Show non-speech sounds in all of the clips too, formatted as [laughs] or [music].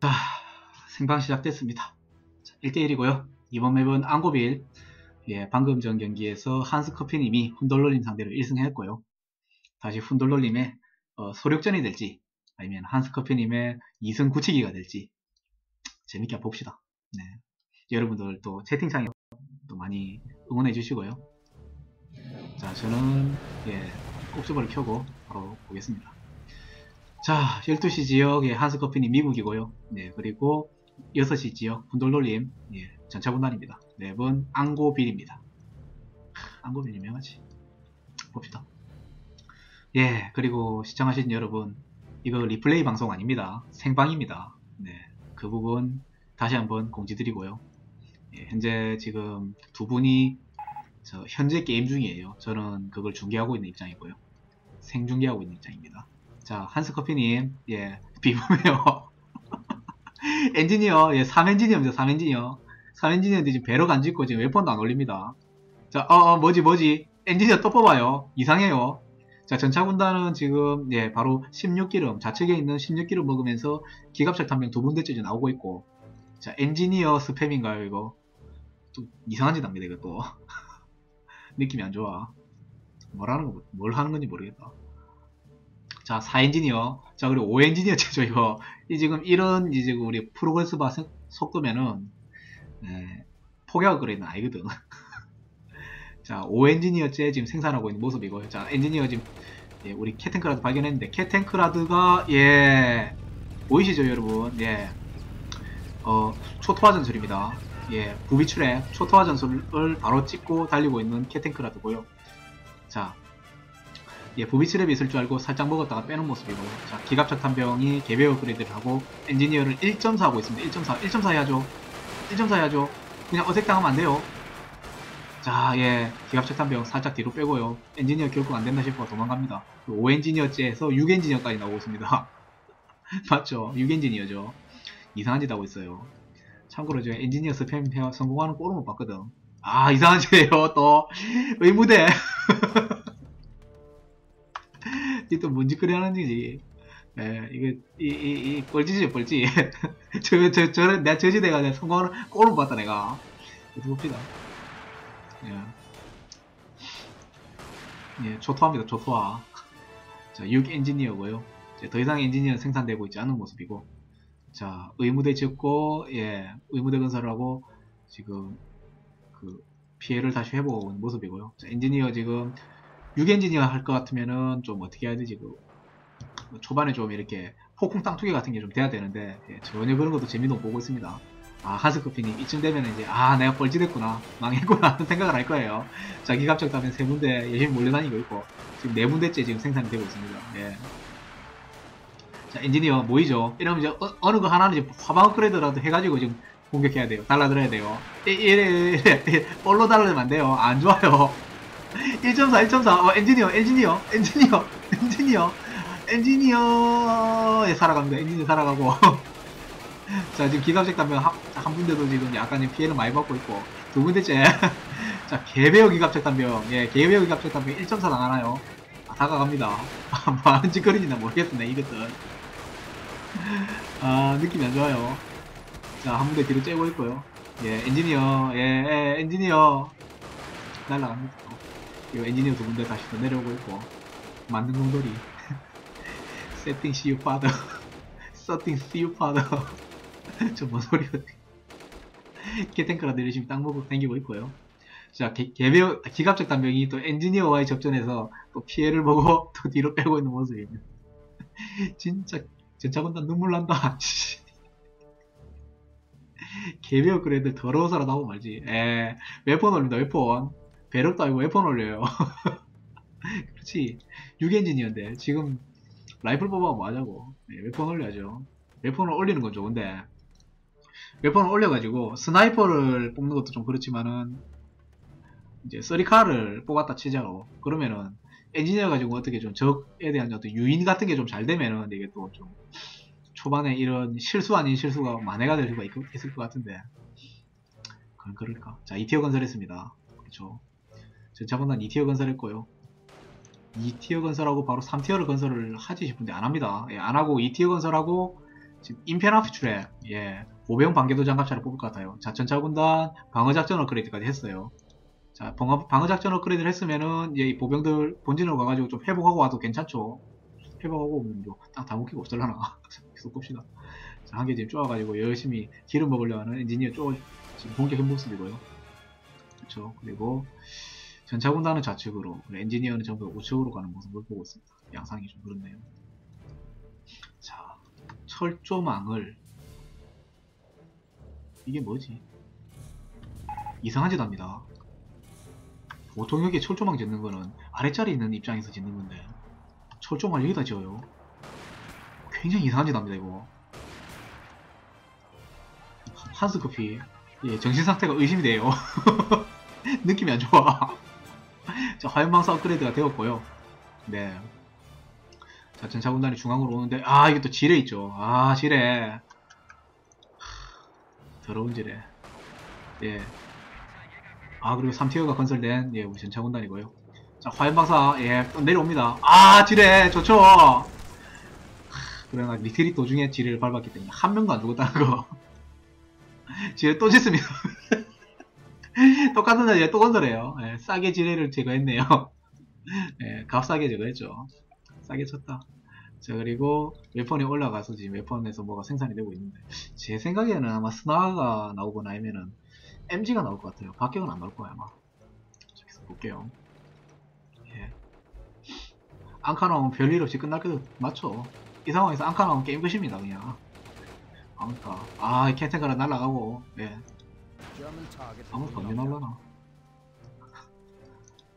자, 생방 시작됐습니다. 1대1이고요. 이번 맵은 앙고빌. 예, 방금 전 경기에서 한스 커피님이 훈돌롤님 상대로 1승 했고요. 다시 훈돌롤님의 어, 소력전이 될지, 아니면 한스 커피님의 2승 굳히기가 될지, 재밌게 봅시다. 네. 여러분들 또 채팅창에 또 많이 응원해 주시고요. 자, 저는, 예, 꼭지벌을 켜고 바로 보겠습니다. 자, 12시 지역의 한스커피님 미국이고요. 네, 그리고 6시 지역 분돌돌림 예, 전차분단입니다. 맵은 앙고빌입니다. 앙고빌 유명하지. 봅시다. 예, 그리고 시청하신 여러분, 이거 리플레이 방송 아닙니다. 생방입니다. 네, 그 부분 다시 한번 공지드리고요. 예, 현재 지금 두 분이 저 현재 게임 중이에요. 저는 그걸 중계하고 있는 입장이고요. 생중계하고 있는 입장입니다. 자, 한스커피님, 예, 비범해요. [laughs] 엔지니어, 예, 3엔지니어입니다, 3엔지니어. 3엔지니어인데 지금 배럭 안 짓고 지금 웨폰도 안 올립니다. 자, 어, 어, 뭐지, 뭐지. 엔지니어 또 뽑아요. 이상해요. 자, 전차군단은 지금, 예, 바로 16기름, 좌측에 있는 16기름 먹으면서 기갑차 탐명 두 군데째 나오고 있고. 자, 엔지니어 스팸인가요, 이거? 또 이상한 짓 합니다, 이거 또. [laughs] 느낌이 안 좋아. 뭐라는 거, 뭘 하는 건지 모르겠다. 자, 4엔지니어. 자, 그리고 5엔지니어 제죠, 이거. 이 지금 이런, 이제 우리 프로그레스 바 속도면은, 예, 포기하고 그래는 아니거든. 자, 5엔지니어째 지금 생산하고 있는 모습이고요. 자, 엔지니어 지금, 예, 우리 캐탱크라드 발견했는데, 캐탱크라드가, 예, 보이시죠, 여러분? 예, 어, 초토화 전술입니다. 예, 부비출에 초토화 전술을 바로 찍고 달리고 있는 캐탱크라드고요. 자, 예, 부비츠랩이 있을 줄 알고 살짝 먹었다가 빼는 모습이고 자, 기갑차 탐병이 개별 업그레이드를 하고 엔지니어를 1.4 하고 있습니다. 1.4, 1.4 해야죠. 1.4 해야죠. 그냥 어색당하면 안 돼요. 자, 예, 기갑차 탐병 살짝 뒤로 빼고요. 엔지니어 결국 안 된다 싶어 도망갑니다. 5엔지니어째에서 6엔지니어까지 나오고 있습니다. [laughs] 맞죠? 6엔지니어죠. 이상한 짓 하고 있어요. 참고로 저 엔지니어 스팸 성공하는 꼴은 못 봤거든. 아, 이상한 짓이에요, 또. 의무대. [laughs] 이또 뭔짓거리 하는 짓이. 예, 이게, 이, 이, 이, 뻘짓이죠, 뻘짓. [laughs] 저, 저, 저, 내가 저지대가 내가 성공하는 꼴을 봤다, 내가. 이거 봅시다. 예. 예, 초토화입니다, 초토화. 자, 6 엔지니어고요. 더 이상 엔지니어 생산되고 있지 않은 모습이고. 자, 의무대 짓고, 예, 의무대 건설을 하고, 지금, 그, 피해를 다시 회복하고 있는 모습이고요. 자, 엔지니어 지금, 6엔지니어 할것 같으면은 좀 어떻게 해야 되지? 그 초반에 좀 이렇게 폭풍 땅투기 같은 게 좀 돼야 되는데 예, 전혀 그런 것도 재미도 못 보고 있습니다. 아 하스커피님 이쯤 되면 이제 아 내가 뻘짓했구나 망했구나 하는 생각을 할 거예요. 자 기 갑적 다면 세 군데 열심히 몰려다니고 있고 지금 네 군데째 지금 생산이 되고 있습니다. 예. 자 엔지니어 모이죠. 이러면 이제 어, 느거 하나는 이제 화방 업그레이드라도 해가지고 지금 공격해야 돼요. 달라들어야 돼요. 이래 이래 이래 볼로 달라들면 안 돼요. 안 좋아요 1.4, 1.4, 어, 엔지니어, 엔지니어, 엔지니어, 엔지니어, 엔지니어에 살아갑니다. 엔지니어 살아가고. [laughs] 자, 지금 기갑색 담배 한, 한 군데도 지금 약간의 피해를 많이 받고 있고, 두 군데째. [laughs] 자, 개배우 기갑색 담배요. 예, 개배우 기갑색 담배 1.4 나가나요? 아, 다가갑니다. [laughs] 뭐 하는 짓거리인지 나 모르겠네, 이것들. 아, 느낌이 안 좋아요. 자, 한 군데 뒤로 째고 있고요. 예, 엔지니어, 예, 예 엔지니어. 날라갑니다. 이 엔지니어 두 군데 다시 더 내려오고 있고 만든 공돌이 [laughs] 세팅 CU 파더 [laughs] 서팅 CU 파더 [laughs] 저뭔 소리야. 캐탱크라도 열심히 땅 보고 당기고 있고요. 자 개, 개별 기갑적 단병이 또 엔지니어와의 접전에서 또 피해를 보고 또 뒤로 빼고 있는 모습입니다 진짜 전차군단 눈물 난다. 개별 그래도 더러워서라도 하고 말지. 에 weapon 올립니다 weapon barracks도 아니고 weapon 올려요. [laughs] 그렇지. 6엔진이었는데 지금 라이플 뽑아가 뭐 하자고. 네, weapon 올려야죠. weapon을 올리는 건 좋은데 weapon을 올려가지고 sniper를 뽑는 것도 좀 그렇지만은 이제 쓰리카를 뽑았다 치자고 그러면은 엔지니어 가지고 어떻게 좀 적에 대한 어떤 유인 같은 게 좀 잘 되면은 이게 또 좀 초반에 이런 실수 아닌 실수가 만회가 될 수가 있, 있을 것 같은데 그건 그럴까 자 2tier 건설했습니다 그렇죠 전차군단 2tier 건설했고요. 2tier 건설하고 바로 3tier를 건설을 하지 싶은데 안합니다. 예, 안하고 2tier 건설하고 지금 infantry halftrack 예 보병 반궤도 장갑차를 뽑을 것 같아요. 자 전차 군단 방어 작전 업그레이드까지 했어요. 자 방어, 작전 업그레이드를 했으면은 이제 이 보병들 본진으로 가가지고 좀 회복하고 와도 괜찮죠. 회복하고 오면 뭐땅다 먹히고 없을라나 [laughs] 계속 봅시다. 자, 한 개 지금 쪼아가지고 열심히 기름 먹으려 하는 엔지니어 쪼 지금 공격한 모습이고요. 그렇죠. 그리고 전차 군단은 좌측으로, 엔지니어는 전부 우측으로 가는 모습을 보고 있습니다. 양상이 좀 그렇네요. 자, 철조망을 이게 뭐지? 이상한 짓 합니다. 보통 여기 철조망 짓는 거는 아래자리 있는 입장에서 짓는 건데 철조망 을 여기다 지어요. 굉장히 이상한 짓 합니다, 이거. 한스 커피. 예, 정신 상태가 의심이 돼요. [laughs] 느낌이 안 좋아. 자, 화염방사 업그레이드가 되었고요. 네. 자, 전차 군단이 중앙으로 오는데, 아, 이게 또 지뢰 있죠. 아, 지뢰. 하, 더러운 지뢰. 예. 아, 그리고 3티어가 건설된, 예, 우리 전차 군단이고요. 자, 화염방사, 예, 또 내려옵니다. 아, 지뢰, 좋죠. 하, 그러나 리트릿 도중에 지뢰를 밟았기 때문에 한 명도 안 죽었다는 거. [laughs] 지뢰 또 짓습니다. [laughs] [laughs] 똑같은 자리에 또 건설해요. 예, 싸게 지뢰를 제거했네요. [laughs] 예, 값싸게 제거했죠. 싸게 쳤다. 자, 그리고 웨폰이 올라가서 지금 웨폰에서 뭐가 생산이 되고 있는데, 제 생각에는 아마 스나가 나오거나 아니면은 MG가 나올 것 같아요. 박격은 안 나올 거야, 아마. 자, 계속 볼게요. 예. 앙카 나오면 별일 없이 끝날 거도 맞죠? 이 상황에서 앙카 나오면 게임 끝입니다, 그냥. 앙카. 아, 이 캔탱크가 날아가고, 예. 아무것도 언제 날라나.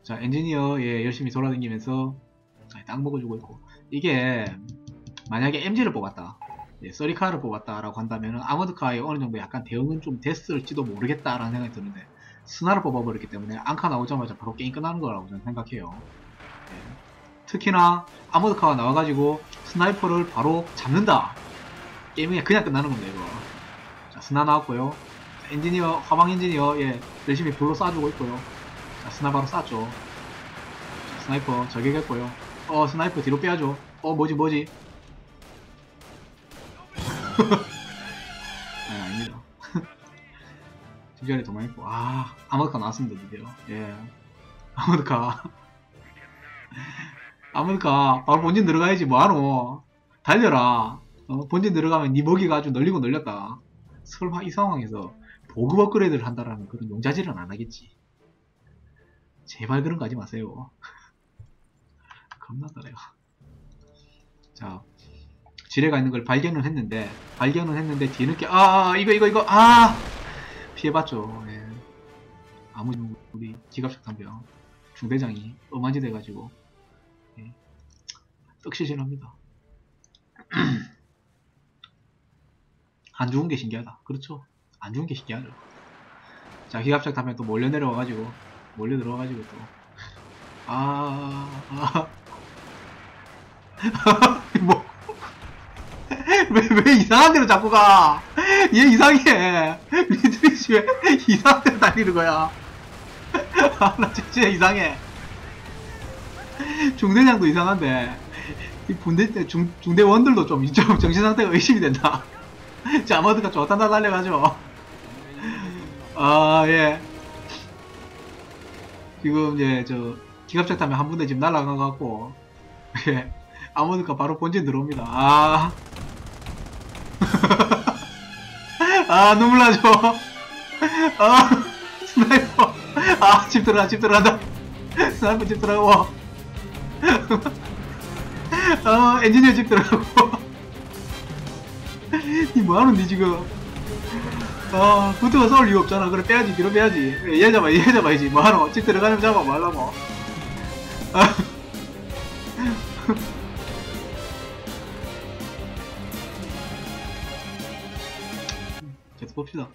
자, 엔지니어, 예, 열심히 돌아다니면서, 자, 땅 먹어주고 있고. 이게, 만약에 MG를 뽑았다. 예, 서리카를 뽑았다라고 한다면, 아머드카에 어느 정도 약간 대응은 좀 됐을지도 모르겠다라는 생각이 드는데, 스나를 뽑아버렸기 때문에, 암카 나오자마자 바로 게임 끝나는 거라고 저는 생각해요. 예. 특히나, armored car가 나와가지고, sniper를 바로 잡는다. 게임이 그냥 끝나는 겁니다, 이거. 자, 스나 나왔고요. 엔지니어, 화방 엔지니어, 예, 열심히 불로 쏴주고 있고요. 자, 스나 바로 쐈죠. 자, sniper 저격했고요. 어, sniper 뒤로 빼야죠. 어, 뭐지, 뭐지? [laughs] 네, 아닙니다. [laughs] 뒷자리 도망했고, 아, armored car 나왔습니다, 드디어. 예. armored car. armored car, 바로 본진 들어가야지, 뭐하노. 달려라. 어, 본진 들어가면 니 먹이가 아주 널리고 널렸다. 설마 이 상황에서 보급 업그레이드를 한다라는 그런 용자질은 안 하겠지. 제발 그런 거 하지 마세요. [laughs] 겁나 달아요. 자, 지뢰가 있는 걸 발견을 했는데, 발견을 했는데 뒤늦게, 아, 아, 이거, 이거, 이거, 아! 피해봤죠. 예. 아무, 우리 지갑식 담병, 중대장이 엄한지 돼가지고, 예. 떡시신합니다. [clears throat] 안 죽은 게 신기하다. 그렇죠. 안 죽은 게 신기하죠. 자, 기갑척탄병 또 몰려 내려와가지고, 몰려 들어와가지고 또, 아, 아, [laughs] 뭐, [laughs] 왜, 왜 이상한 데로 자꾸 가? 얘 이상해. retreat이 왜 [laughs] 이상한 데로 달리는 거야? 아, 나 진짜 이상해. 중대장도 이상한데, 이 분대, 중, 중대원들도 좀, 좀 정신 상태가 의심이 된다. 자, armored car 좋단다 달려가지고. 아, 예. 지금, 예, 저, 기갑척탄병 한 분대 지금 같고, 예. armored car 바로 본진 들어옵니다. 아. [laughs] 아, 눈물 나죠? 아, sniper. 아, 집 들어가, 집 들어간다. sniper 집 들어가고. 어, 엔지니어 집 들어가고. [laughs] 니 뭐하는데 지금 아 구트가 서울 이유 없잖아. 그래 빼야지. 뒤로 빼야지. 그래, 얘 잡아 얘 잡아야지 뭐하노? 집 들어가면 잡아 뭐하려고. 아. 계속 봅시다.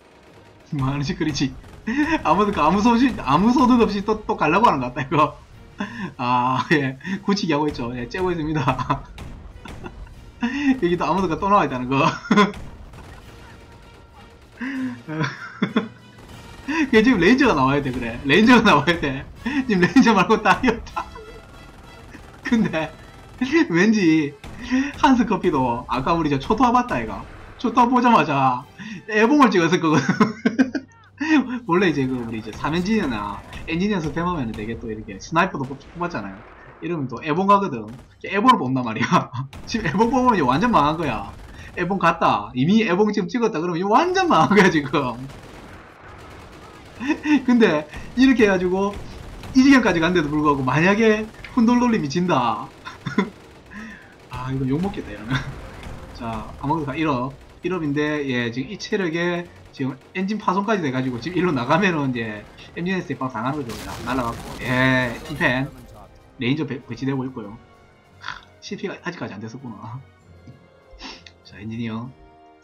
뭐하는 짓거리지? 아무도 아무 소식 아무 소득 없이 또 또 가려고 하는 것 같다 이거. 아 예. 굳히기 하고 있죠. 예 째고 있습니다. [laughs] 여기 또 아무도가 또 나와 있다는 거. [laughs] [laughs] 걔 지금 레인저가 나와야 돼, 그래. 레인저가 나와야 돼. 지금 레인저 말고 딸이 없다. [laughs] 근데, 왠지, 한스 커피도, 아까 우리 저 초토화 봤다, 이가 좋다 보자마자 airborne을 찍었을 거거든. [laughs] 원래 이제 그 우리 이제 3엔지니어나 엔지니어에서 스팸하면 되게 또 이렇게 sniper도 뽑- 뽑았잖아요. 이러면 또 airborne 가거든. airborne을 뽑는단 말이야. 지금 airborne 뽑으면 완전 망한 거야. airborne 갔다. 이미 airborne 지금 찍었다. 그러면 이거 완전 망한 거야, 지금. [laughs] 근데 이렇게 해가지고 이 지경까지 간데도 불구하고 만약에 훈돌돌림이 진다. [laughs] 아, 이거 욕먹겠다, 이러면. [laughs] 자, armored car 다 1up. 1up인데, 예, 지금 이 체력에 지금 엔진 파손까지 돼가지고 지금 일로 나가면은 이제 엔진에서 빵 당하는 거죠. 날라갔고. 예, 팀펜. 레인저 배, 배치되고 있고요. CP가 아직까지 안 됐었구나. 자, 엔지니어.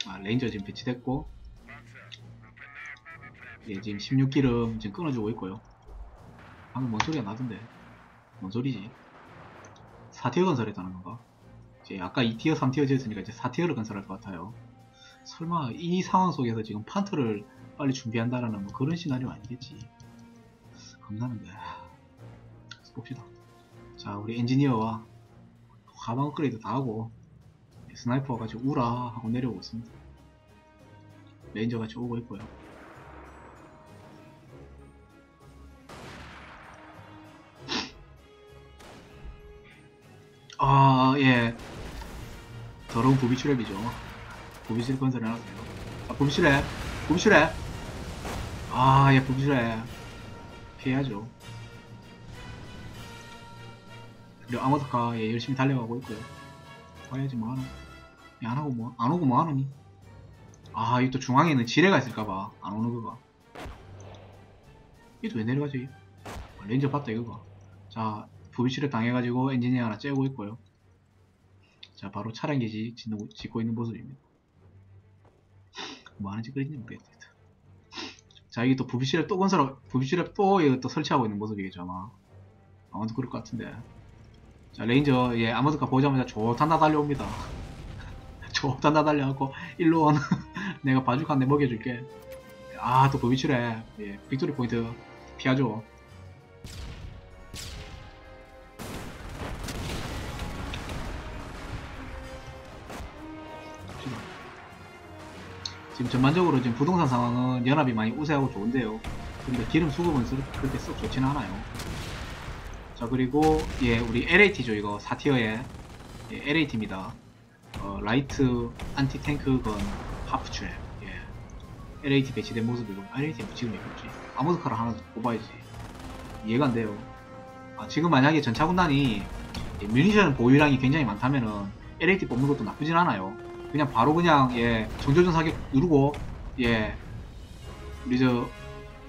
아, 레인저 지금 배치됐고. 예, 지금 16기름 지금 끊어주고 있고요. 방금 뭔 소리가 나던데. 뭔 소리지? 4tier 건설했다는 건가? 이제 아까 2tier, 3tier 지었으니까 이제 4tier를 건설할 것 같아요. 설마 이 상황 속에서 지금 판터를 빨리 준비한다라는 뭐 그런 시나리오 아니겠지. 겁나는데. 봅시다. 자, 우리 엔지니어 화방 업그레이드 다 하고 sniper 가지고 우라 하고 내려오고 있습니다. 레인저 같이 오고 있고요. 아, 예. 더러운 부비출랩이죠. 부비실 건설 해놨어요. 아, 부비출랩. 부비출랩. 아, 예, 부비출랩. 피해야죠. 그리고 아모드카, 예, 열심히 달려가고 있고요. 와야지, 뭐 하노. 예, 안 하고 뭐, 안 오고 뭐 하노니? 아, 이 또 중앙에는 지뢰가 있을까봐. 안 오는 거가. 이또 왜 내려가지? 아, 레인저 봤다, 이거가. 자, 부비실을 당해가지고 엔지니어 하나 째고 있고요. 자, 바로 차량 기지 짓고, 있는 모습입니다. 뭐 하는지 그린지 모르겠다. 자, 이게 또 부비실에 또 건설, 부비실에 또, 이거 또 설치하고 있는 모습이겠죠, 아마. 아마도 그럴 것 같은데. 자, 레인저, 예, 아마드카 보자마자 좋단다 달려옵니다. 좋단다 달려갖고, 일로 온, [laughs] 내가 바주카 한대 먹여줄게. 아, 또 부비실에, 예, victory point 피하죠. 지금 전반적으로 지금 부동산 상황은 연합이 많이 우세하고 좋은데요. 근데 기름 수급은 썩- 그렇게 썩 좋지는 않아요. 자 그리고 예 우리 LAT죠 이거 4 tier의 예, LAT입니다. 어, light anti tank gun half-track 예 LAT 배치된 모습이고 LAT 지금 왜 없지? armored car를 하나 뽑아야지 이해가 안 돼요. 아, 지금 만약에 전차 군단이 예, munition 보유량이 굉장히 많다면은 LAT 뽑는 것도 나쁘진 않아요. 그냥 바로 그냥 예 정조준 사격 누르고 예 우리 저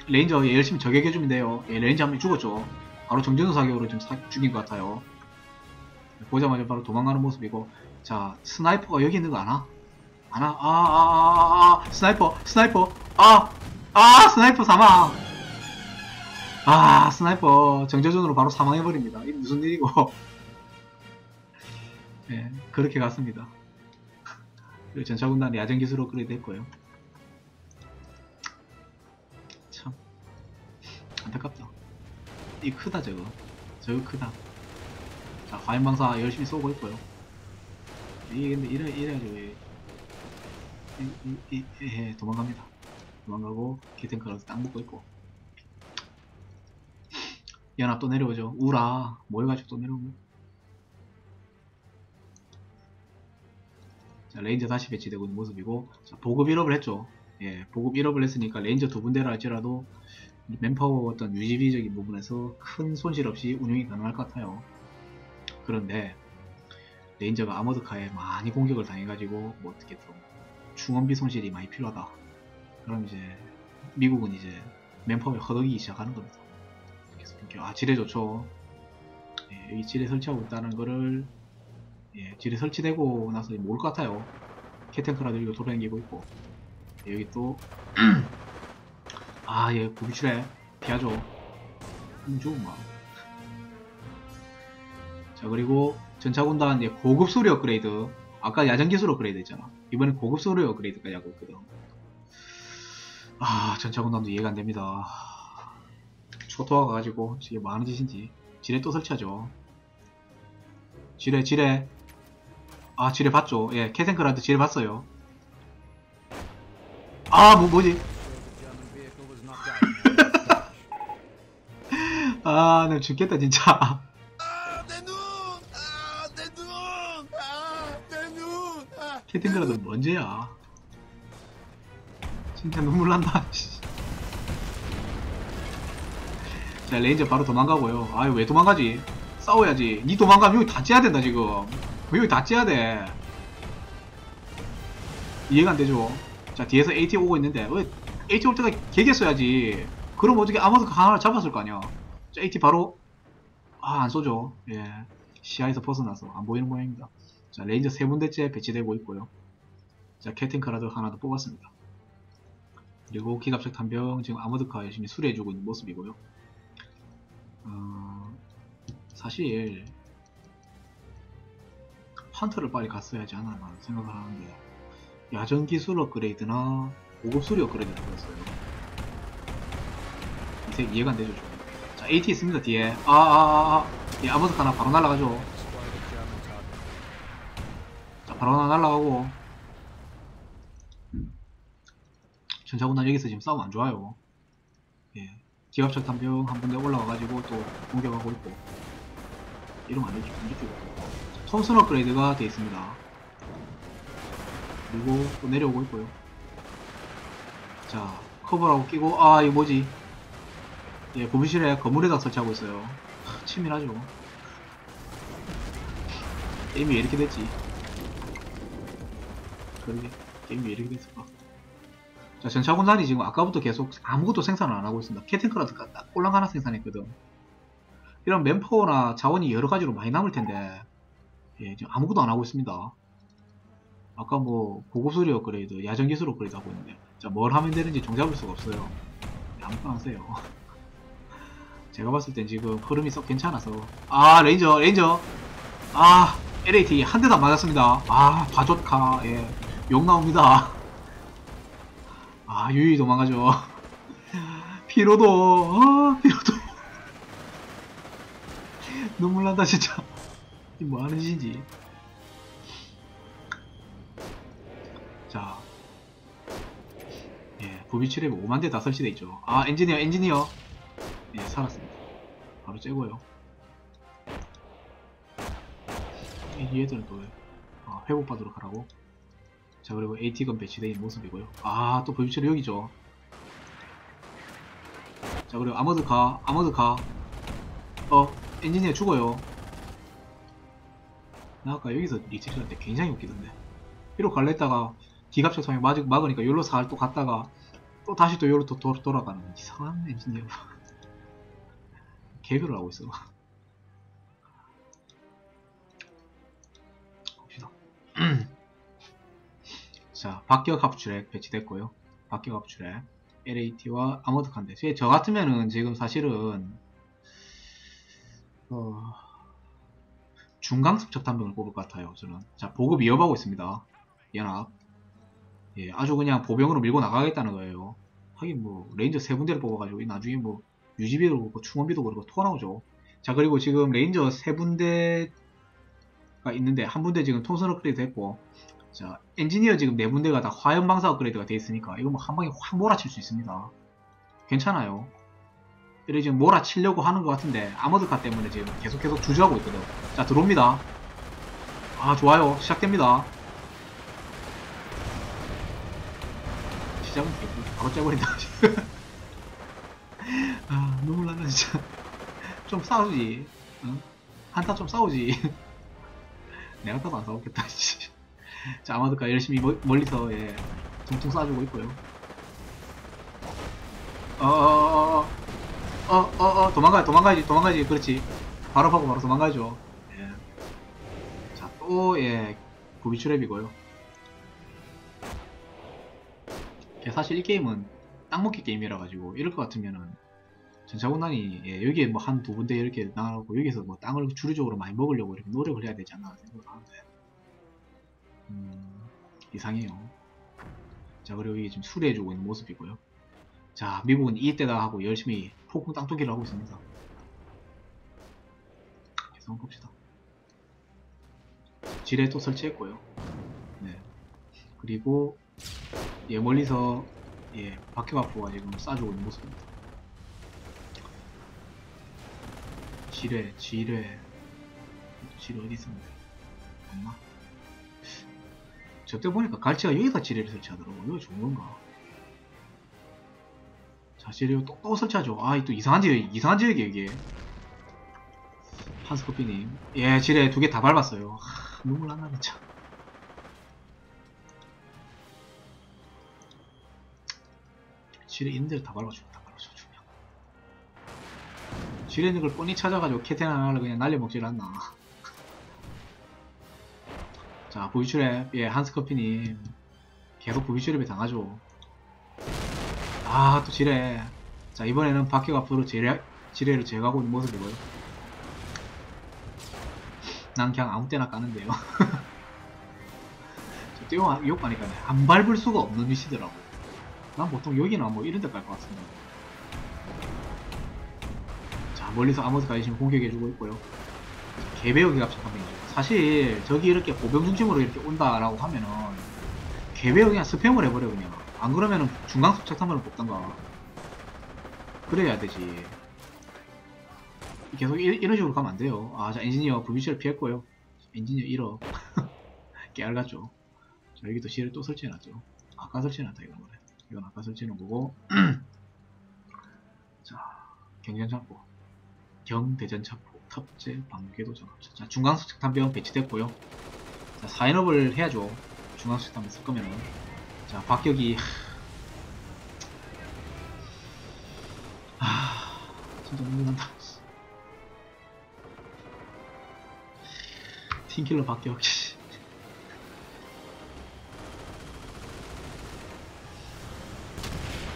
레인저 예, 열심히 저격해주면 돼요. 예 레인저 한 명 죽었죠. 바로 정조준 사격으로 좀 사- 죽인 것 같아요. 보자마자 바로 도망가는 모습이고 자 sniper가 여기 있는 거 아나? 아나? 아아아아 아, 아, 아, sniper sniper 아아 sniper 사망 아 sniper 정조준으로 바로 사망해버립니다. 이게 무슨 일이고 예 [laughs] 그렇게 갔습니다. 그리고 전차군단 야전 기술 업그레이드 했고요. 참 안타깝다. 이 크다 저거. 저거 크다. 자 화염방사 열심히 쏘고 있고요. 이게 근데 이래 이래가지고 이, 이, 이, 이, 예, 도망갑니다. 도망가고 Kettenkrad 딱 먹고 있고. 연합 또 내려오죠. 우르르 모여가지고 또 내려오고. 자, 레인저 다시 배치되고 있는 모습이고, 자, 보급 1업을 했죠. 예, 보급 1업을 했으니까 레인저 두 분대라 할지라도 manpower 어떤 유지비적인 부분에서 큰 손실 없이 운영이 가능할 것 같아요. 그런데 레인저가 아머드카에 많이 공격을 당해가지고 뭐 어떻게 좀 충원비 손실이 많이 필요하다. 그럼 이제 미국은 이제 manpower에 허덕이기 시작하는 겁니다. 그래서 아 지뢰 좋죠. 예, 여기 지뢰 설치하고 있다는 거를 예, 지뢰 설치되고 나서 모를 것 같아요. Kettenkrad도 이거 돌아다니고 있고 예, 여기 또 [clears throat] 아, 예, 부비출에 피하죠. 음, 좋은 마. 자, 그리고 전차군단 예, 고급 수리 업그레이드. 아까 야전 기술 업그레이드 했잖아. 이번엔 고급 수리 업그레이드까지 하고 있거든. 아, 전차군단도 이해가 안 됩니다. 초토화 가가지고 이게 뭐 하는 짓인지. 지뢰 또 설치하죠. 지뢰, 지뢰. 아, 지뢰 봤죠? 예, Kettenkrad한테 지뢰 봤어요. 아, 뭐, 뭐지? The German vehicle was knocked out. 아, 나 죽겠다, 진짜. [laughs] 아, 내 눈! 아, 내 눈! 아, 내 눈! 아. Kettenkrad도 뭔죄야 진짜 눈물 난다. 씨. 자, 레인저 바로 도망가고요. 아유, 왜 도망가지? 싸워야지. 니 도망가면 여기 다 째야 된다, 지금. 왜 여기 다 째야 돼? 이해가 안 되죠? 자, 뒤에서 AT 오고 있는데, 왜 AT 올 때가 개겼어야지. 그럼 어떻게 armored 하나를 잡았을 거 아니야. 자, AT 바로, 아, 안 쏘죠. 예. 시야에서 벗어나서 안 보이는 모양입니다. 자, 레인저 세 분대째 배치되고 있고요. 자, Kettenkrad 하나 더 뽑았습니다. 그리고 기갑척탄병 지금 armored car 열심히 수리해주고 있는 모습이고요. 어, 사실 헌터를 빨리 갔어야지 않나 생각을 하는데 야전 기술 업그레이드나 고급 수리 업그레이드를 했어요. 이제 이해가 안 되죠. 좀. 자, AT 있습니다 뒤에. 아, 아, 아, 아. 예, 아머드카 하나 바로 날라가죠. 바로 하나 날라가고. 전차군단 여기서 지금 싸움 안 좋아요. 예. 기갑적 탐병 한 군데 올라가가지고 또 공격하고 있고. 이러면 안 되죠. 안 되죠. 자, 톰슨 업그레이드가 되어 있습니다. 그리고 또 내려오고 있고요. 자, 커버라고 끼고, 아, 이거 뭐지? 예, 고무실에 건물에다 설치하고 있어요. 하, 치밀하죠. 게임이 왜 이렇게 됐지? 그러게 게임이 됐을까? 자 전차군단이 지금 아까부터 계속 아무것도 생산을 안 하고 있습니다. Kettenkrad가 딱 꼴랑 하나 생산했거든. 이런 manpower나 자원이 여러 가지로 많이 남을 텐데 예, 지금 아무것도 안 하고 있습니다. 아까 뭐 고급수리 업그레이드, 야전 기술 업그레이드 하고 있는데 자 뭘 하면 되는지 종잡을 수가 없어요. 예, 아무것도 안 하세요. [laughs] 제가 봤을 땐 지금 흐름이 썩 괜찮아서 아 ranger ranger 아 LAT 한 대도 안 맞았습니다. 아 바조카 예 욕 나옵니다. 아 유유히 도망가죠. 피로도 아 피로도 눈물 난다 진짜. 이 뭐 하는 짓인지. 자. 예, 부비출에 5만 대 다 설치돼 있죠. 아, 엔지니어, 엔지니어. 예, 살았습니다. 바로 째고요. 이 얘들은 또 어, 회복받으러 가라고. 자 그리고 AT건 있는 모습이고요. 아또 부비출이 여기죠. 자 그리고 아머드 가, 아머드 가. 어, 엔지니어 죽어요. 나 아까 여기서 리체했는데 굉장히 웃기던데. 이로 갈라 했다가 기갑적 상에 맞, 막으니까 여기로 살 또 갔다가 또 다시 또 여기로 또 도- 돌아가는 이상한 엔지니어. [laughs] 개그를 하고 있어. [laughs] 봅시다. [clears throat] 자, 박격 합출액 배치됐고요. 박격 합출액. LAT와 아머드칸데. 저 같으면은 지금 사실은, 어, 중강습 적탄병을 뽑을 것 같아요. 저는. 자, 보급 이어가고 있습니다. 연합. 예, 아주 그냥 보병으로 밀고 나가겠다는 거예요. 하긴 뭐, 레인저 세 분대를 뽑아가지고, 나중에 뭐, 유지비도 그렇고, 충원비도 그렇고, 토 나오죠. 자, 그리고 지금 레인저 세 분대가 있는데, 한 분대 지금 톰슨 업그레이드 했고, 자, 엔지니어 지금 네 분대가 다 화염 방사 업그레이드가 돼 있으니까, 이거 뭐 한 방에 확 몰아칠 수 있습니다. 괜찮아요. 이래 지금 몰아치려고 하는 것 같은데, armored car 때문에 지금 계속 계속 주저하고 있거든. 자, 들어옵니다. 아, 좋아요. 시작됩니다. 시작은 되고, 바로 째버린다. [laughs] 아, 눈물 난다, 진짜. 좀 싸우지. 응? 한타 좀 싸우지. [laughs] 내가 타도 안 싸웠겠다, [laughs] 씨. [laughs] 자, 아마드카 열심히 멀, 멀리서, 예, 퉁퉁 쏴주고 있고요. 어어어 어, 어 어 어, 도망가, 도망가야지, 도망가야지, 그렇지. 바로 하고 바로 도망가야죠. 예. 자, 또, 예. 사실 이 게임은 땅먹기 게임이라 가지고 이럴 것 같으면은 전차군단이 예, 여기에 뭐 한 두 군데 이렇게 나가고 여기서 뭐 땅을 주류적으로 많이 먹으려고 이렇게 노력을 해야 되지 않나 생각을 하는데 음, 이상해요. 자 그리고 이게 지금 수리해주고 있는 모습이고요. 자 미국은 이때다 하고 열심히 폭풍 땅뚜기를 하고 있습니다. 계속 봅시다. 지뢰 또 설치했고요. 네. 그리고 예, 멀리서 예, 박해가포가 지금 쏴주고 있는 모습입니다. 지뢰, 지뢰, 지뢰 어디 있었는데? 없나? 저때 보니까 갈치가 여기다 지뢰를 설치하더라고. 이거 좋은 건가? 자, 지뢰 또, 또 설치하죠. 아, 또 이상한 지역, 이상한 지역이에요, 이게. 한스코피님. 예, 지뢰 두 개 다 밟았어요. 하, 눈물 난다, 진짜. 지뢰 있는 데를 다 밟아줘, 다 밟아줘, 주면. 지뢰 있는 걸 뻔히 찾아가지고 캐테나 하나를 그냥 날려먹질 않나. 자, 부비출랩, 예, 한스커피님. 계속 부비출랩에 당하죠. 아, 또 지뢰. 자, 이번에는 박혁 앞으로 지뢰, 지뢰를 제거하고 있는 모습이고요. 난 그냥 아무 때나 까는데요. [laughs] 저 뛰어, 욕 가니까 안 밟을 수가 없는 위치더라고. 난 보통 여기나 뭐 이런 데 갈 것 같습니다. 자, 멀리서 아모스가 지금 공격해주고 있고요. 자, 개배역이 갑작합니다. 사실 저기 이렇게 보병 중심으로 이렇게 온다라고 하면은 개배역 그냥 스팸을 해버려 그냥. 안 그러면은 중간속 착탄만을 뽑던가. 그래야 되지. 계속 이, 런 식으로 가면 안 돼요. 아, 자, 엔지니어 부비치를 피했고요. 엔지니어 1억. [laughs] 깨알같죠. 자, 여기도 실을 또 설치해놨죠. 아까 설치해놨다, 이건 거네. 이건 아까 설치해놓은 거고. [clears throat] 자, 경전창고. 경대전차포. 탑재 방궤도 전압차. 자, 중간속 착탄병 배치됐고요. 자, 사인업을 해야죠. 중간속 착탄병 쓸 거면은. 자, 박격이. 아, 진짜 눈물 난다. team killer 박격. 씨.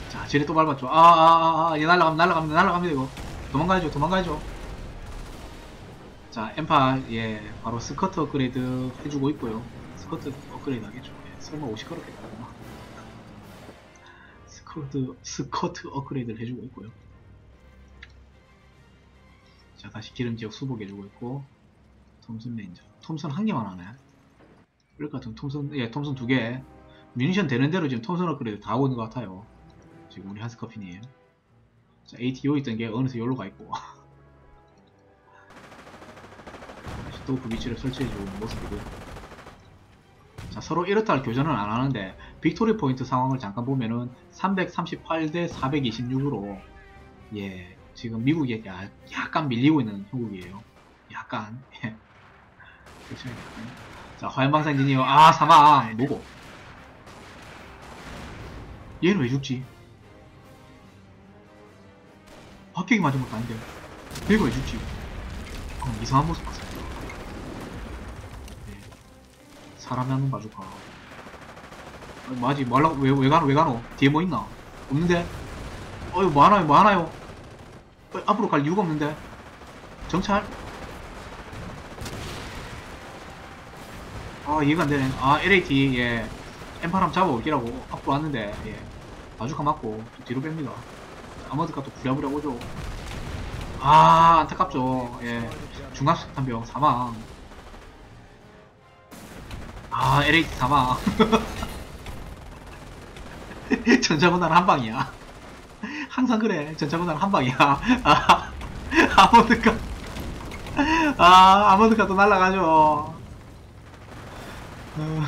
자, 지뢰 또 밟았죠. 아, 아, 아, 아, 얘 날라갑니다, 날라갑니다, 날라갑니다, 이거. 도망가야죠, 도망가야죠. 자, M8, 예, 바로 스커트 업그레이드 해주고 있고요. 스커트 업그레이드 하겠죠. 예, 설마 50 그렇겠다. 스커트, 스커트 업그레이드를 해주고 있고요. 자, 다시 기름 지역 수복해주고 있고, 톰슨 레인저. 톰슨 한 개만 하네. 그럴 것 같은 톰슨, 예, 톰슨 두 개. munition 되는 대로 지금 톰슨 업그레이드 다 오는 것 같아요. 지금 우리 한스커피님. 자, AT 요 있던 게 어느새 여기로 가 있고. [laughs] 또 그 위치를 설치해주고 있는 모습이고요. 자, 서로 이렇다 할 교전은 안 하는데, victory point 상황을 잠깐 보면은, 338대 426으로, 예, 지금 미국이 야- 약간 밀리고 있는 형국이에요. 약간, 예. 그렇죠. 자, 화염방사 엔지니어, 아, 사망! 뭐고? 얘는 왜 죽지? 합격이 맞은 것도 아닌데. 얘가 왜 죽지? 방금 이상한 모습 봤어 사람이 한번 봐줄까? 아니, 뭐하지? 뭐 하려고, 왜, 왜 가노, 왜 가노? 뒤에 뭐 있나? 없는데? 어이, 뭐 하나요, 뭐 하나요? 어, 앞으로 갈 이유가 없는데? 정찰? 아, 이해가 안 되네. 아, LAT, 예. 엠파람 잡아올기라고 앞으로 왔는데, 예. 바주카 맞고, 또 뒤로 뺍니다. 아머드가 또 부랴부랴 오죠. 아, 안타깝죠. 예. 중갑식 탄병 사망. 아, LAT 사망. 전차군단 한 방이야. 항상 그래. 전차군단 한 방이야. 아, 아머드가. 아, 아머드가 또 날아가죠. 어.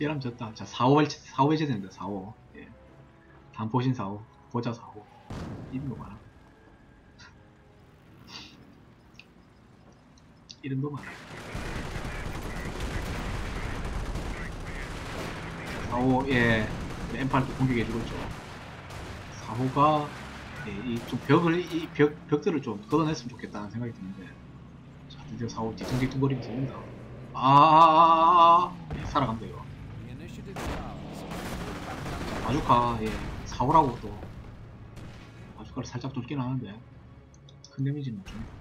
얘랑 졌다. 자, 4호, 4호 해제된다, 4호. 예. 단포신 4호, 보자 4호. 이름도 많아. 이름도 많아. 4호, 예. 엠파를 또 공격해주고 있죠. 4호가, 예, 이좀 벽을, 이 벽, 벽들을 좀 걷어냈으면 좋겠다는 생각이 드는데. 자, 드디어 4호 뒤뚱뒤뚱거리면서 옵니다. 아, 아, 아, 아, 예, 살아간대요. 바주카 예 사오라고 또 바주카를 살짝 뚫긴 하는데 큰 damage는 못 줍니다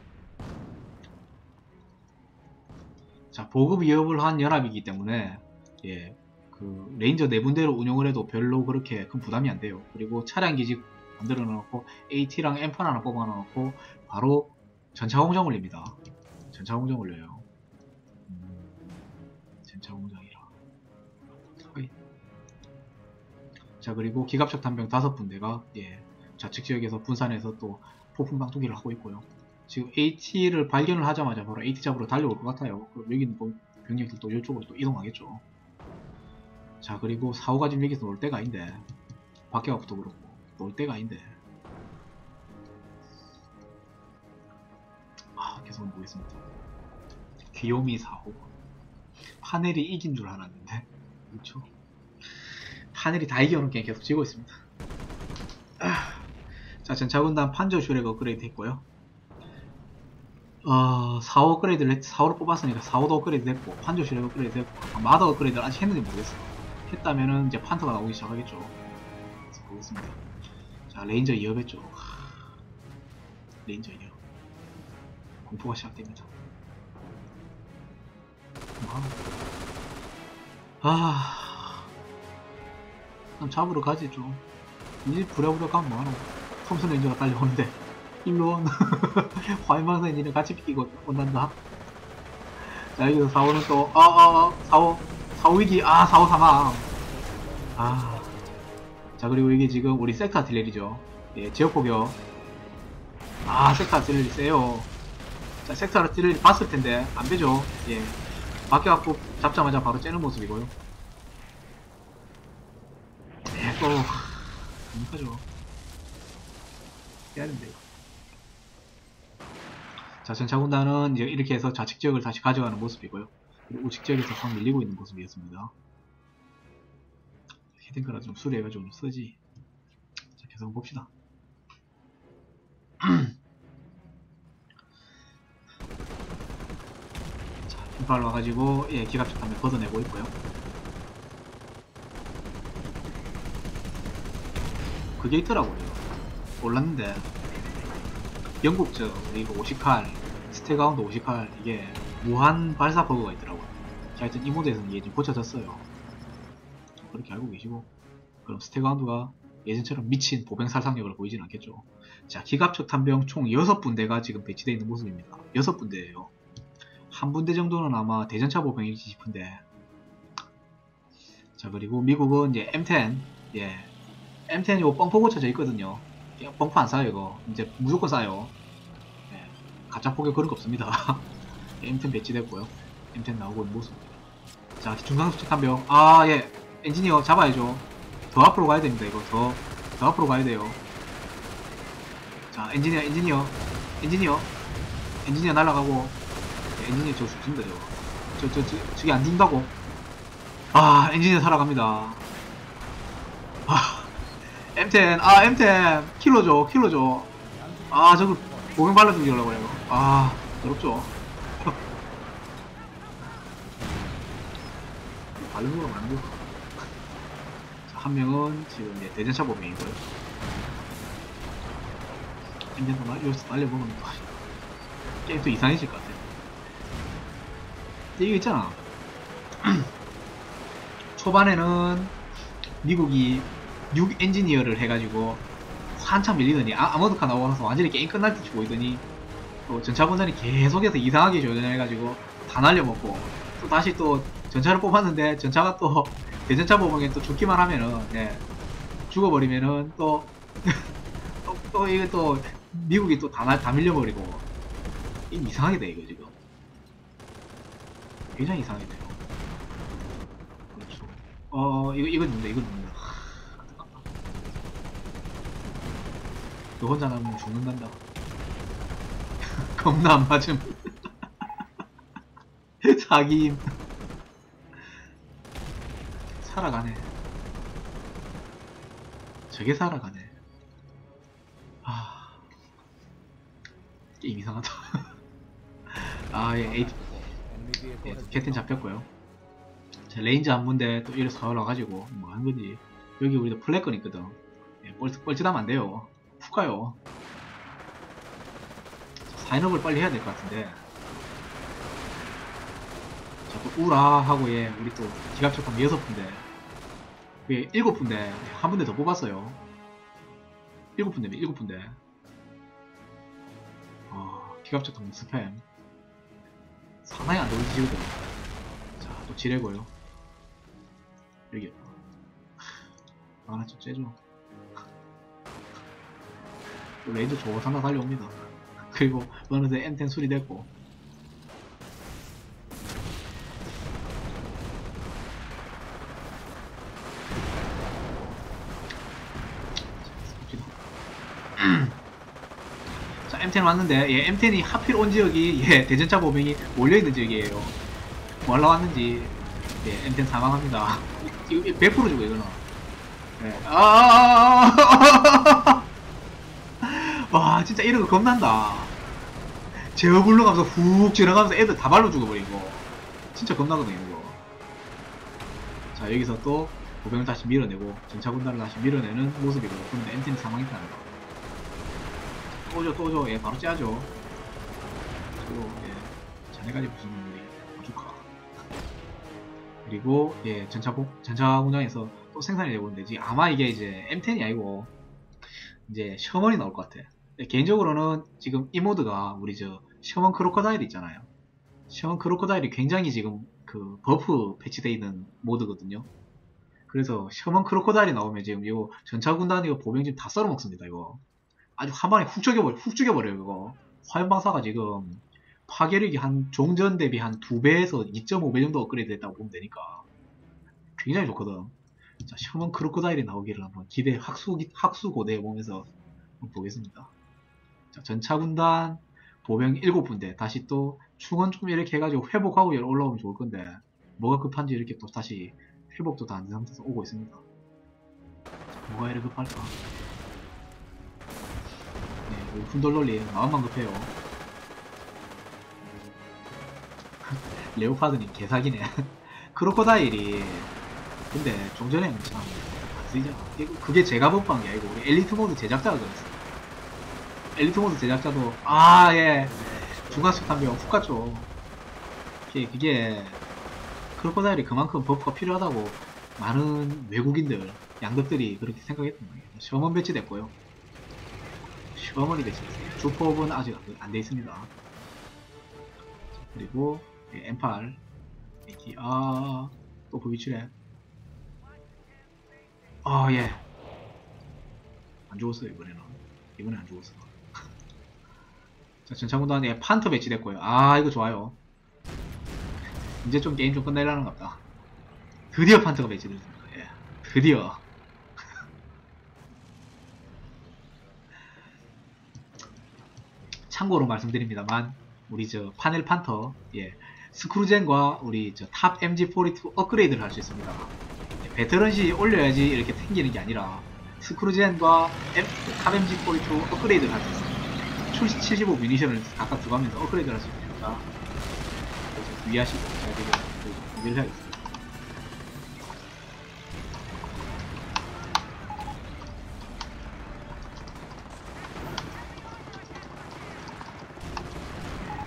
자 보급 1업을 한 연합이기 때문에 예 그 레인저 네 분대를 운영을 해도 별로 그렇게 큰 부담이 안 돼요 그리고 차량 기지 만들어 놓고 AT랑 M8 하나 뽑아 놓고 바로 전차 공장 올립니다 전차 공장 올려요 음, 전차 공장이라. 자 그리고 기갑적 탄병 다섯 군데가 예 좌측 지역에서 분산해서 또 폭풍 방투기를 하고 있고요. 지금 H를 발견을 하자마자 바로 AT 잡으러 달려올 것 같아요. 그럼 여기 있는 뭐 병력들 또 이쪽으로 또 이동하겠죠. 자 그리고 사호가 지금 여기서 놀 때가 아닌데 밖에 가부터 그렇고 놀 때가 아닌데 아 계속 보겠습니다. 귀요미 사호 파넬이 이긴 줄 알았는데 그렇죠. 하늘이 다 이겨놓은 게임 계속 지고 있습니다. 아, 자, 전차군단 Panzerschreck 업그레이드 했고요. 어, 4호 업그레이드를 했, 4호를 뽑았으니까 4호도 업그레이드 됐고, Panzerschreck 업그레이드 됐고, 아, Marder 업그레이드를 아직 했는지 모르겠어. 했다면은 이제 Panther가 나오기 시작하겠죠. 그래서 보겠습니다. 자, 레인저 2업 했죠. 하, 레인저 2업. 공포가 시작됩니다. 아, 아, 그럼 잡으러 가지 좀. 일 부랴부랴 가면 뭐하노. Thompson Ranger가 딸려오는데. 일로 온. [laughs] 화염방사 엔진을 같이 비키고 온단다. 자, 여기서 4호는 또, 아, 4호. 4호 위기, 아, 4호 사망. 아. 자, 그리고 이게 지금 우리 섹터 아틀레리죠. 예, 제어폭격. 아, 섹터 아틀레리 세요. 자, 섹터 아틀레리 봤을 텐데, 안 되죠. 예. 바뀌어갖고 잡자마자 바로 째는 모습이고요. 네, 또, 못하죠. 해야 된대. 자, 전차군단은 이제 이렇게 해서 좌측 지역을 다시 가져가는 모습이고요. 우측 지역에서 확 밀리고 있는 모습이었습니다. 히든크라 좀 수리해가지고 좀 쓰지. 자, 계속 한번 봅시다. [clears throat] 자, 핀팔 와가지고, 예, 기갑적 하면 걷어내고 있고요. 그게 있더라고요. 몰랐는데 영국 저 이거 50 cal Staghound 50 cal 이게 무한 발사 버그가 있더라고요. 자, 하여튼 이 모드에서는 이게 좀 고쳐졌어요. 그렇게 알고 계시고 그럼 Staghound가 예전처럼 미친 보병 살상력을 보이진 않겠죠. 자, 기갑척탄병 총 6분대가 지금 배치되어 있는 모습입니다. 6분대예요. 한 분대 정도는 아마 대전차 보병일지 싶은데 자, 그리고 미국은 이제 M10 예, M10이 이거 뻥포 고쳐져 있거든요. 예, 뻥포 안 싸요, 이거. 이제 무조건 싸요. 예, 가짜 포격 그런 거 없습니다. [laughs] M10 배치됐고요. M10 나오고 있는 모습입니다. 자, 중상수직 한병. 아, 예. 엔지니어 잡아야죠. 더 앞으로 가야 됩니다, 이거. 더, 더 앞으로 가야 돼요. 자, 엔지니어, 엔지니어. 엔지니어. 엔지니어 날아가고. 예, 엔지니어 저 죽습니다, 저거. 저, 저, 저, 저기 안 죽는다고. 아, 엔지니어 살아갑니다. 아. [laughs] M10, 아, M10, 킬로죠, 킬로죠. 아, 저거, 보경 발라주기 하려고 해요. 아, 더럽죠. 발르가 만두. 자, 한 명은 지금 이제 대전차 보병이고요. M10도 날, 여기서 날려보면 또, 게임 또 이상해질 것 같아요. 이거 있잖아. [clears throat] 초반에는 미국이 6 엔지니어를 해가지고 한참 밀리더니 아, 아머드카 나와서 완전히 게임 끝날 때 주고 있더니 또 전차군단이 계속해서 이상하게 조전해가지고 다 날려먹고 또 다시 또 전차를 뽑았는데 전차가 또 [laughs] 대전차 보병에 또 죽기만 하면은 네, 죽어버리면은 또 [laughs] 또, 또 이게 또 미국이 또 다 다 밀려버리고. 이 이상하게 돼 이거 지금. 굉장히 이상하게 돼요. 그렇죠. 어 이거 이건 뭡니다 이건 뭡니다 너 혼자 남으면 죽는단다. [laughs] 겁나 안 맞음. [laughs] 자기 힘. 살아가네. 저게 살아가네. 아. 게임 이상하다. [laughs] 아, 예, 에이, 예, 캡틴 잡혔고요. 자, 레인저 한 분데 또 이래서 올라가지고 뭐 하는 거지. 여기 우리도 플래건 있거든. 예, 뻘, 뻘짓하면 안 돼요. 푹 가요. 사인업을 빨리 해야 될 것 같은데. 자, 또 우라 하고 예, 우리 또 기갑적함 여섯 분데. 그게 일곱 분대 한 분대 더 뽑았어요. 일곱 분대, 일곱 분대. 아, 기갑척탄 스팸. 상당히 안 좋은 짓거든. 자, 또 지뢰고요. 여기. 아, 하나 좀 째줘. 레인저 좋상나 달려옵니다. 그리고 어느새 M10 수리됐고. 자, M10 왔는데, 예, M10이 하필 온 지역이, 예, 대전차 보병이 몰려있는 지역이에요. 뭐 하러 왔는지, 예, M10 사망합니다. 이거 100% 주고, 이거는. 예. 아, 와, 진짜 이런 거 겁난다. 제어 굴러가면서 훅 지나가면서 애들 다 발로 죽어버리고. 진짜 겁나거든요, 이거. 자, 여기서 또 보병을 다시 밀어내고, 전차군단을 다시 밀어내는 모습이고요. 근데 M10이 사망했다는 거. 또 오죠, 또 오죠. 예, 바로 째야죠. 그리고, 예, 잔해까지 무슨 우리, 바주카. 그리고, 예, 전차, 복- 전차 공장에서 또 생산이 되고 있는데, 아마 이게 이제 M10이 아니고, 이제 Sherman이 나올 것 같아. 근데 개인적으로는 지금 이 모드가 우리 저 Sherman Crocodile 있잖아요. Sherman Crocodile이 굉장히 지금 그 buff 패치되어 있는 모드거든요. 그래서 Sherman Crocodile이 나오면 지금 이거 전차 군단 이거 보병 지금 다 썰어먹습니다 이거. 아주 한 번에 훅 죽여버려, 훅 죽여버려요 이거. 화염 방사가 지금 파괴력이 한 종전 대비 한 2배에서 2.5배 정도 업그레이드 됐다고 보면 되니까 굉장히 좋거든. 자, 셔먼 크로커다일이 나오기를 한번 기대 학수 학수 고대해 보면서 보겠습니다. 자, 전차 군단 보병 7군데 다시 또 충원 좀 이렇게 해가지고 회복하고 올라오면 좋을 건데 뭐가 급한지 이렇게 또 다시 회복도 다 안 된 상태에서 오고 있습니다. 자, 뭐가 이렇게 급할까? 네, 훈돌놀리 마음만 급해요. [laughs] 레오파드님 개사기네. [laughs] 크로코다일이 근데 좀 전에는 참 안 쓰이잖아. 그게 제가 법한 게 아니고 우리 엘리트 모드 제작자가 그랬어. 엘리트 모드 제작자도 아 예. 중간식 한명 훅 갔죠. 그게, 그게 크로코다일이 그만큼 버프가 필요하다고 많은 외국인들 양덕들이 그렇게 생각했던 거예요. 셔먼 배치됐고요. 셔먼이 배치됐어요. 주법은 아직 안 돼 있습니다. 그리고 예, M8 이렇게 아또 부비출해 아, 예. 안 죽었어요, 이번에는. 이번에 안 죽었어. 자, 전차군단에 판터 배치됐고요. 아, 이거 좋아요. 이제 좀 게임 좀 끝내려는 것 같다. 드디어 Panther가 배치됐습니다. 예. 드디어. [laughs] 참고로 말씀드립니다만, 우리 저 파넬 Panther, 예. Schürzen과 우리 저 top MG42 업그레이드를 할 수 있습니다. veterancy 올려야지 이렇게 튕기는 게 아니라 Schürzen과 top MG42 업그레이드를 할 수 있습니다. 출시 75 munition을 각각 들어가면서 업그레이드를 할수 있으니까 그래서 유의하시고 제가 지금 공개를 해야겠습니다.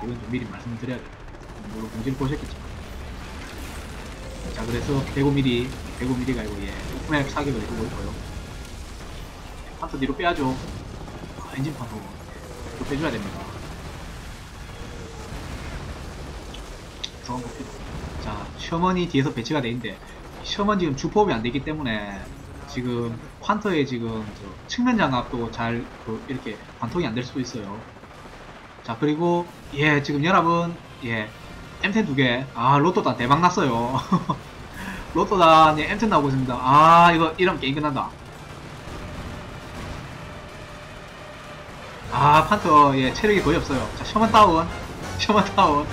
이건 좀 미리 말씀을 드려야 돼요. 물론 공지를 보셨겠지만. 자, 그래서 105mm, 105mm가 아니고, 예, 오픈앱 사격을 해주고 있고요. 판터 뒤로 빼야죠. 아, 엔진 판터. 빼줘야 됩니다. 저건 필요. 자, 셔먼이 뒤에서 배치가 돼 있는데, 셔먼 지금 주포업이 안 되기 때문에, 지금 판터의 지금 저 측면 장압도 잘, 그, 이렇게 관통이 안 될 수도 있어요. 자, 그리고, 예, 지금 여러분, 예, M10 두 개. 아, 로또단 대박 났어요. 로또단, 예, M10 나오고 있습니다. 아, 이거, 이러면 게임 끝난다. 아, 판터, 예, 체력이 거의 없어요. 자, 셔먼 다운. 셔먼 다운.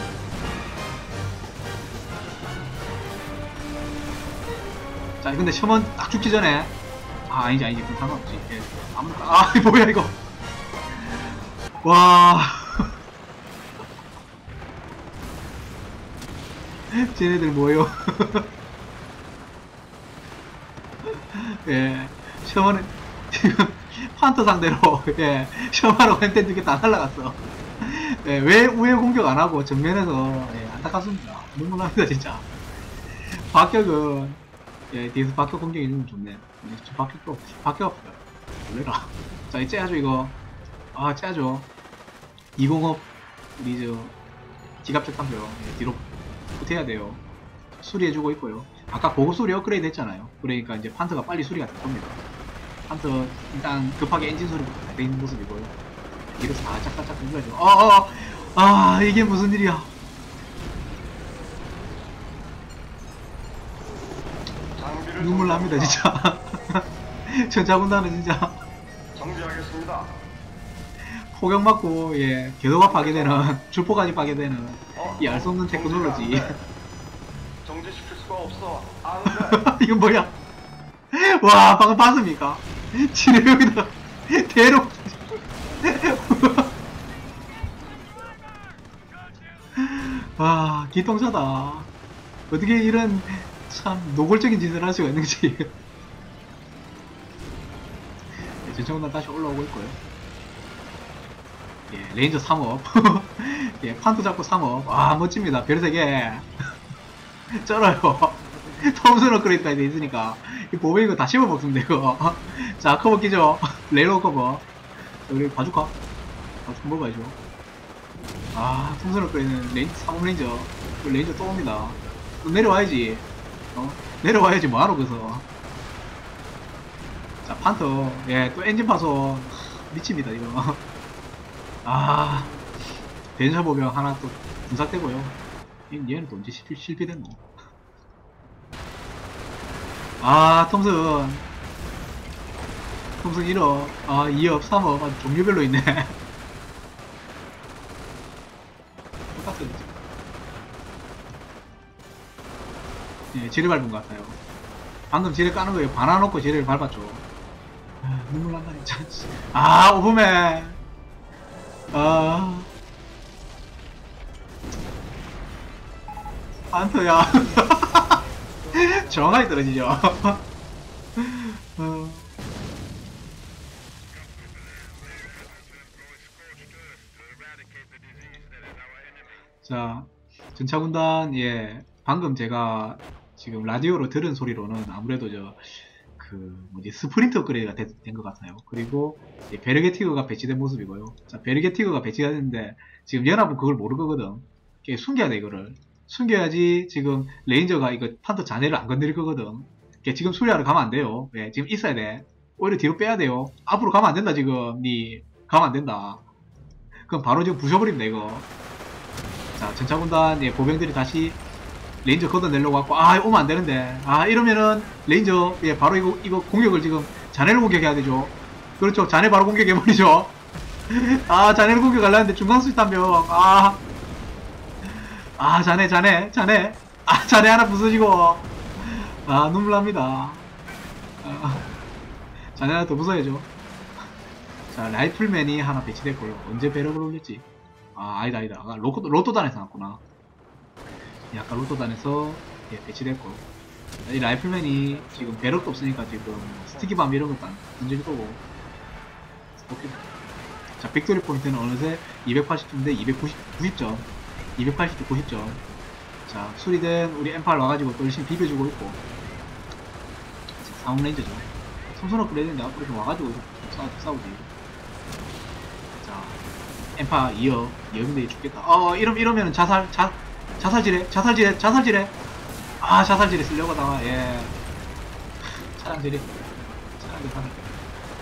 자, 근데 셔먼 딱 죽기 전에. 아, 아니지, 아니지. 그럼 상관없지. 예, 아무나, 아, [laughs] 뭐야, 이거. 와. [laughs] 쟤네들 뭐요? [laughs] 예, 셔먼은 지금 판터 상대로 [laughs] 예, 펜텐 두개 다 날라갔어. 예, 왜 우회 공격 안 하고 정면에서 예, 안타깝습니다. 눈물 납니다 진짜. 박격은 예, 뒤에서 박격 공격이 건 좋네. 근데 저 박격도 박격 없어요. 놀래라. 자, 이제 째야죠 이거. 아, 째야죠. 205 우리 저 지갑적 상대요. 예, 뒤로 붙어야 돼요. 수리해주고 있고요. 아까 고급 수리 업그레이드 했잖아요. 그러니까 이제 판트가 빨리 수리가 될 겁니다. 판트 일단 급하게 엔진 돼 있는 모습이고요. 뒤로 살짝 살짝 흔들어줘. 어어 아 이게 무슨 일이야? 눈물 납니다 진짜. [laughs] 전차군단은 진짜 정비하겠습니다. 폭격 맞고 예 궤도가 파괴되는 [laughs] 줄포까지 파괴되는 어, 이알 수 없는 테크놀로지. 정지시킬 수가 없어. 안 돼. [laughs] 이건 뭐야? 와 방금 봤습니까? [laughs] 지뢰 여기다. 대로. [laughs] 와 기똥차다. 어떻게 이런 참 노골적인 짓을 할 수가 있는지? 네, 전청단 다시 올라오고 있고요. 예 레인저 3업. [laughs] 예 Panther 잡고 3업. 와 멋집니다. 별 3개 쩔어요 Thompson 업그레이드까지 돼 있으니까. 이 보병 이거 다 씹어 먹습니다 이거 자 커버 끼죠. [laughs] 레일로 커버. 우리 바주카 바주카 먹어야죠? 아 Thompson 업그레이드는 레인저 3업 레인저. 그 레인저 또 옵니다. 또 내려와야지. 어? 내려와야지 뭐하러 그서. 자 Panther. 예또 엔진 파손. 미칩니다 이거. [laughs] 아 대전차 보병 하나 또 분쇄되고요. 얘- 얘는 또 언제 실패, 실패됐노 아, Thompson. Thompson 1업, 아, 2업, 3업, 아주 종류별로 있네. [laughs] 진짜. 예, 지뢰 밟은 것 같아요. 방금 지뢰 까는 거에 반아놓고 지뢰를 밟았죠. 아, 눈물 난다, 진짜. [laughs] 아, 오브맨. 아. 안터야. [laughs] [laughs] 정확하게 떨어지죠. 어. 자, 전차군단, 예, 방금 제가 지금 라디오로 들은 소리로는 아무래도 저, 그, 뭐지, sprint 업그레이드가 된 것 같아요. 그리고, 예, Bergetiger가 배치된 모습이고요. 자, Bergetiger가 배치가 됐는데, 지금 연합은 그걸 모르거든. 숨겨야 돼, 이거를. 숨겨야지 지금 Ranger가 이거 Panther 잔해를 안 건드릴 거거든. 이게 지금 수리하러 가면 안 돼요. 예, 지금 있어야 돼. 오히려 뒤로 빼야 돼요. 앞으로 가면 안 된다, 지금. 니, 가면 안 된다. 그럼 바로 지금 부셔버립니다, 이거. 자, 전차군단, 예, 보병들이 다시 레인저 걷어내려고 갖고, 아, 오면 안 되는데. 아, 이러면은, 레인저, 예, 바로 이거, 이거 공격을 지금, 잔해를 공격해야 되죠. 그렇죠. 잔해 바로 공격해버리죠. [laughs] 아, 잔해를 공격하려는데 중간수있 담병 아. 아, 잔해, 잔해, 잔해. 아, 잔해 하나 부서지고. 아, 눈물 납니다. 아, 잔해 하나 더 부숴야죠. 자, rifleman이 하나 배치됐고요. 언제 barrack을 올렸지? 아, 아니다, 아니다. 아까 로또, 로또단에서 나왔구나. 예, 아까 로또단에서 예, 배치됐고. 이 rifleman이 지금 barrack도 없으니까 지금 sticky bomb 이런 것도 안 던질 거고. 오케이. 자, victory point는 어느새 280점인데 290, 90점. 280점, 90점. 자, 수리된 우리 M8 와가지고 또 열심히 비벼주고 있고. 자, 사운 레인저죠. 손손 업그레이드인데 앞으로 좀 와가지고 싸, 싸우지. 자, M8 2억, 2억인데 죽겠다. 어, 이러, 이러면은 자살, 자, 자살지뢰, 자살지뢰, 자살지뢰. 아, 자살지뢰 쓰려고 하다가, 예. 차량지뢰. 차량지뢰 하나.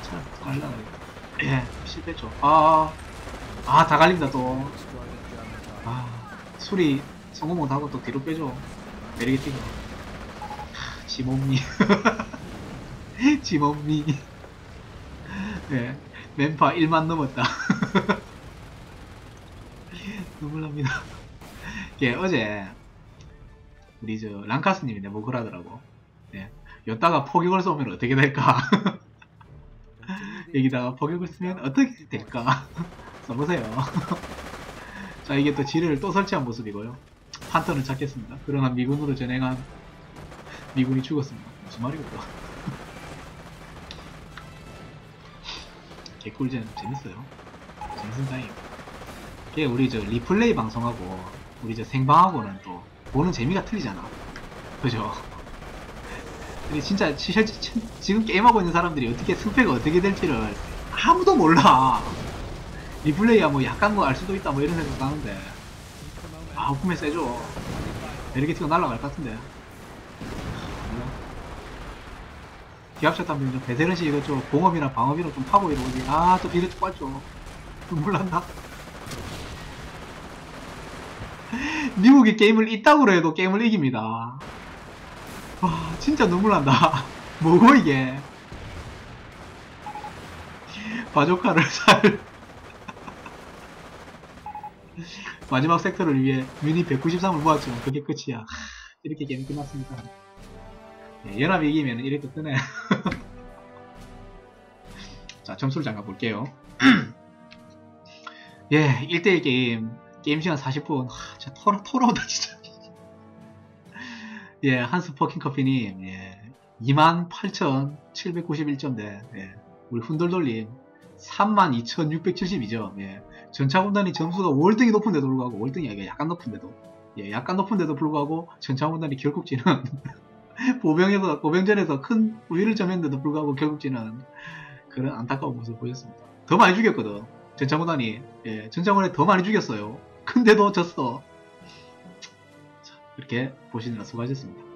차량, 하려고 예, 실패했죠. 아, 아, 다 갈린다, 또. Destroyed a German target. 아, 수리 성공 못하고 또 뒤로 빼줘. 베리게티가. 지몸니. 지몸니. 예, 맨파 1만 넘었다. [laughs] 눈물 납니다. 예, 어제, 우리 저, 랑카스님이 내보그러더라고 예, 여기다가 포격을 쏘면 어떻게 될까? [laughs] 여기다가 포격을 쓰면 어떻게 될까? [laughs] 써보세요. 자, 이게 또 지뢰를 또 설치한 모습이고요. 판터는 찾겠습니다. 그러나 미군으로 전행한 미군이 죽었습니다. 무슨 말이고요? [laughs] 개꿀잼 재밌어요. 정승다임. 이게 우리 저 리플레이 방송하고 우리 저 생방하고는 또 보는 재미가 틀리잖아. 그죠? 근데 진짜 시- 실제 치- 지금 게임하고 있는 사람들이 어떻게 스펙이 어떻게 될지를 아무도 몰라. 리플레이야 뭐 약간 뭐알 수도 있다 뭐 이런 생각 나는데 아 오프맨 세죠 베르게트가 날아갈 것 같은데. 기합샷 하면 좀 베테랑 씨 이거 좀 공업이나 방업이나 좀 파고 이러지. 아, 또 비례 또 빠져. 눈물 난다. 미국이 게임을 이따구로 해도 게임을 이깁니다. 와, 진짜 눈물 난다. [laughs] 뭐고, 이게. 바주카를 [laughs] 살. [laughs] 마지막 sector를 위해 유닛 193을 모았지만 그게 끝이야. 이렇게 게임 끝났습니다. 예, 연합이 이기면 이렇게 뜨네. [laughs] 자, 점수를 잠깐 볼게요. [clears throat] 예, 1대1 게임. 게임 시간 40분. 하, 진짜 토라, 토라오다, 진짜. [laughs] 예, Hans Fucking Coffee님, 예, 28,791점대, 예, 우리 훈돌돌님, 32,672점, 예, 전차군단이 점수가 월등히 높은데도 불구하고, 월등이 아니라 약간 높은데도, 예, 약간 높은데도 불구하고, 전차군단이 결국 지는, [laughs] 보병에서, 보병전에서 큰 우위를 점했는데도 불구하고 결국 지는 그런 안타까운 모습을 보였습니다. 더 많이 죽였거든. 전차군단이, 예, 전차군에 더 많이 죽였어요. 근데도 졌어. 자, 이렇게 보시느라 수고하셨습니다.